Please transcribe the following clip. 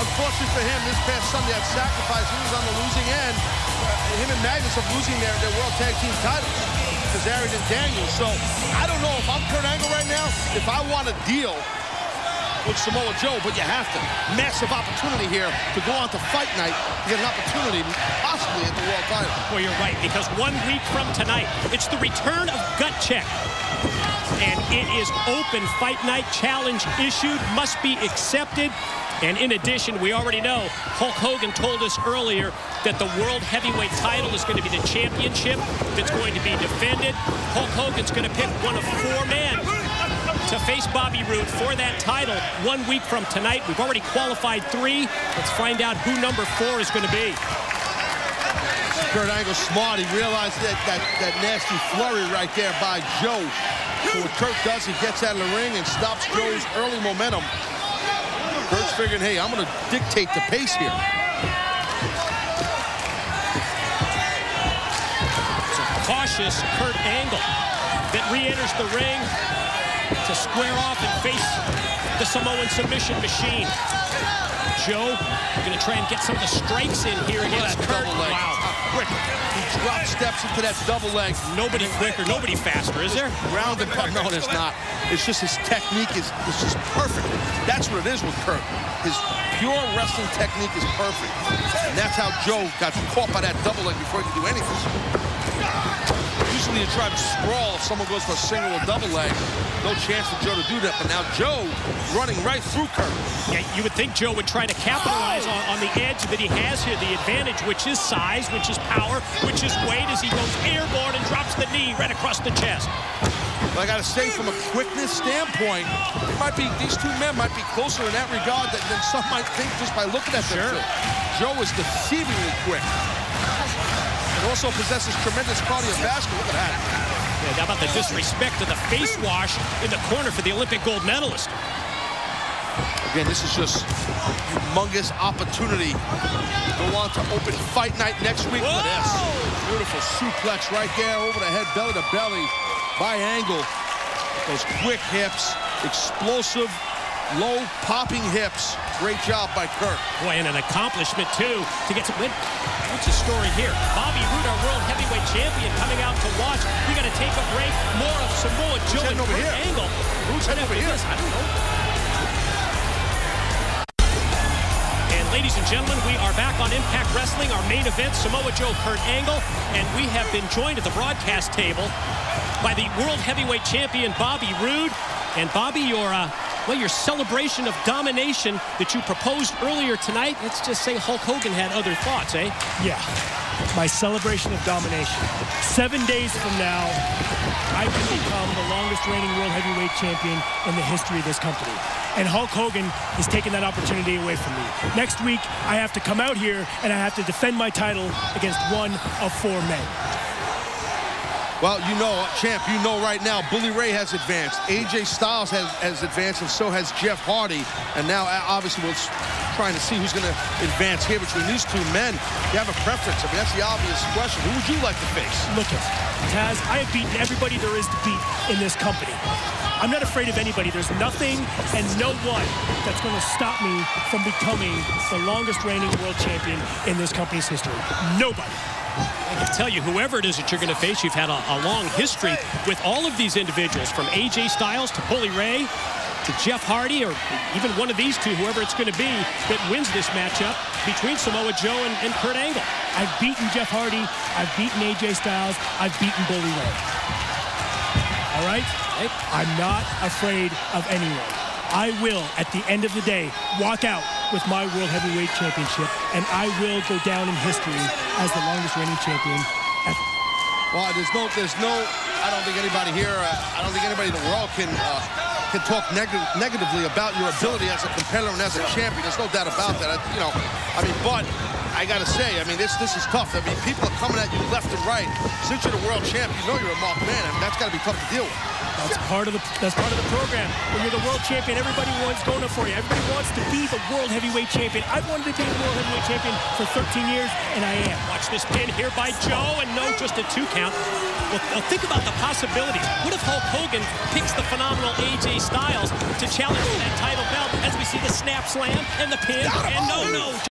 Unfortunately for him, this past Sunday at Sacrifice, he was on the losing end. Uh, him and Magnus are losing their, their World Tag Team titles. Kazarian and Daniels. So I don't know if I'm Kurt Angle right now, if I want to deal with Samoa Joe, but you have to. Massive opportunity here to go on to fight night to get an opportunity possibly at the world title. Well, you're right, because one week from tonight, it's the return of Gut Check. And it is open fight night challenge issued, must be accepted. And in addition, we already know Hulk Hogan told us earlier that the World Heavyweight title is going to be the championship that's going to be defended. Hulk Hogan's going to pick one of four men to face Bobby Roode for that title one week from tonight. We've already qualified three. Let's find out who number four is going to be. Kurt Angle smart. He realized that, that, that nasty flurry right there by Joe. So what Kurt does, he gets out of the ring and stops Joe's early momentum. Kurt's figuring, hey, I'm going to dictate the pace here. It's a cautious Kurt Angle that re-enters the ring to square off and face the Samoan submission machine. Joe going to try and get some of the strikes in here against Kurt. Wow. Quick. He drop steps into that double leg. Nobody quicker, nobody faster, is there? Ground and pound. No, there's not. It's just his technique is, is just perfect. That's what it is with Kurt. His pure wrestling technique is perfect. And that's how Joe got caught by that double leg before he could do anything. Usually you try to sprawl if someone goes for a single or double leg. No chance for Joe to do that. But now Joe running right through Kurt. Yeah, you would think Joe would try to capitalize on, on the edge that he has here, the advantage, which is size, which is power, which is weight, as he goes airborne and drops the knee right across the chest. But I got to say, from a quickness standpoint, it might be these two men might be closer in that regard than, than some might think just by looking at them. Sure. Joe is deceivingly quick. And also possesses tremendous cardiovascular. Look at that. Yeah, how about the disrespect to the face wash in the corner for the Olympic gold medalist? Again, this is just a humongous opportunity go on to open fight night next week. Look at this. Beautiful suplex right there over the head, belly to belly by Angle. Those quick hips, explosive, low popping hips. Great job by Kurt. Boy, and an accomplishment, too, to get some win. What's the story here? Bobby Roode, our world heavyweight champion, coming out to watch. We got to take a break. More of Samoa Joe and over Kurt here? Angle. Who's heading over here? This, I don't know. And ladies and gentlemen, we are back on Impact Wrestling, our main event, Samoa Joe, Kurt Angle, and we have been joined at the broadcast table by the World Heavyweight Champion, Bobby Roode. And Bobby, your, uh, well, your celebration of domination that you proposed earlier tonight, let's just say Hulk Hogan had other thoughts, eh? Yeah, my celebration of domination. Seven days from now, I can become the longest reigning world heavyweight champion in the history of this company. And Hulk Hogan is taking that opportunity away from me. Next week, I have to come out here and I have to defend my title against one of four men. Well, you know, champ, you know right now, Bully Ray has advanced. AJ Styles has, has advanced, and so has Jeff Hardy. And now, obviously, we're trying to see who's going to advance here between these two men. You have a preference. I mean, that's the obvious question. Who would you like to face? Look at Taz, I have beaten everybody there is to beat in this company. I'm not afraid of anybody. There's nothing and no one that's going to stop me from becoming the longest reigning world champion in this company's history. Nobody. I can tell you, whoever it is that you're going to face, you've had a, a long history with all of these individuals, from AJ Styles to Bully Ray to Jeff Hardy, or even one of these two, whoever it's going to be, that wins this matchup between Samoa Joe and, and Kurt Angle. I've beaten Jeff Hardy. I've beaten AJ Styles. I've beaten Bully Ray. All right? I'm not afraid of anyone. I will, at the end of the day, walk out with my World Heavyweight Championship, and I will go down in history as the longest reigning champion ever. Well, there's no, there's no, I don't think anybody here, uh, I don't think anybody in the world can uh, can talk neg negatively about your ability as a competitor and as a champion. There's no doubt about that. I, you know, I mean, but I got to say, I mean, this this is tough. I mean, people are coming at you left and right. Since you're the world champ, you know you're a marked man. I mean, that's got to be tough to deal with. That's part of the that's part of the program. When you're the world champion, everybody wants going for you. Everybody wants to be the world heavyweight champion. I've wanted to be the world heavyweight champion for 13 years, and I am. Watch this pin here by Joe, and no, just a two count. Well, well, think about the possibilities. What if Hulk Hogan picks the phenomenal AJ Styles to challenge for that title belt as we see the snap slam and the pin, and no, no.